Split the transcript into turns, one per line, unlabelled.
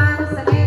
Bye.